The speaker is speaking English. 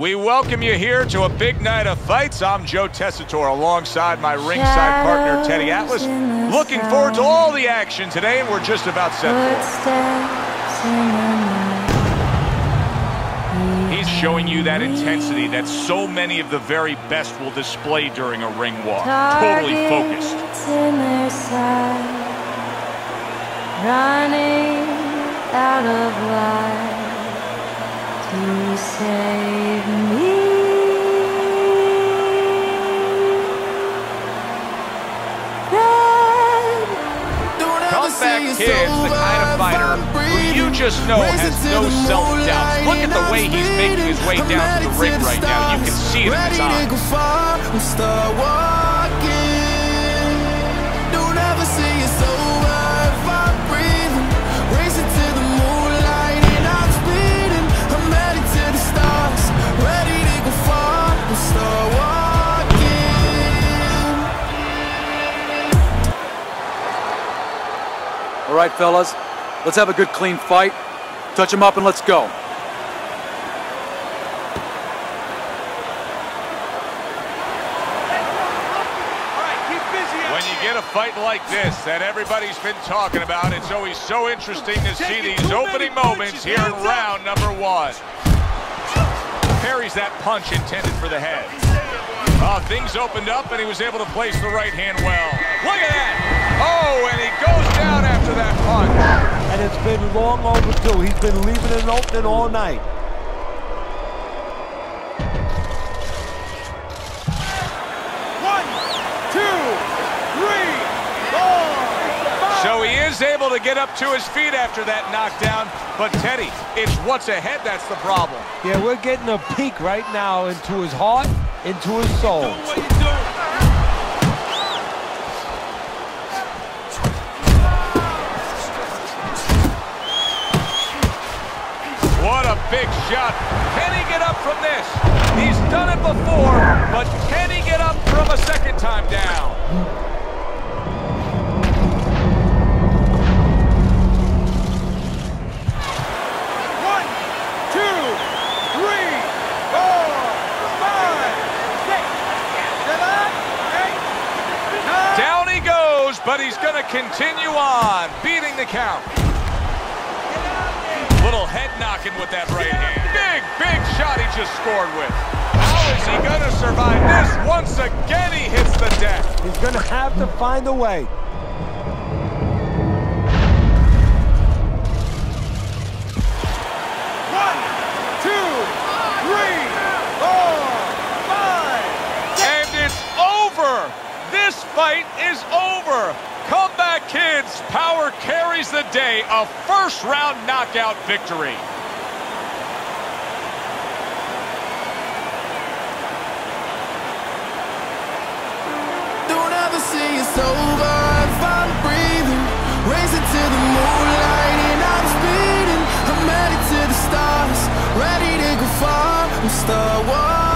We welcome you here to a big night of fights. I'm Joe Tessitore alongside my ringside partner, Teddy Atlas. Looking forward to all the action today, and we're just about set for He's showing you that intensity that so many of the very best will display during a ring walk. Totally focused. Running out of life Kid's the kind of fighter who you just know has no self-doubt. Look at the way he's making his way down to the ring right now. You can see it in his eyes. Right, fellas, let's have a good clean fight. Touch him up and let's go. When you get a fight like this that everybody's been talking about, it's always so interesting to see these opening moments here in round number one. Parries that punch intended for the head. Things opened up and he was able to place the right hand well. Look at that! Oh, and he goes down after that punch. And it's been long overdue. He's been leaving it open all night. One, two, three, four, five. So he is able to get up to his feet after that knockdown. But Teddy, it's what's ahead that's the problem. Yeah, we're getting a peek right now into his heart, into his soul. What a big shot. Can he get up from this? He's done it before, but he's going to continue on, beating the count. Little head knocking with that right hand. Big, big shot he just scored with. How is he going to survive this? Once again, he hits the deck. He's going to have to find a way. Fight is over. Comeback Kids power carries the day. A first round knockout victory. Don't ever it's over if I'm breathing. Racing to the moonlight and I'm speeding. I'm headed to the stars, ready to go far. I'm star one.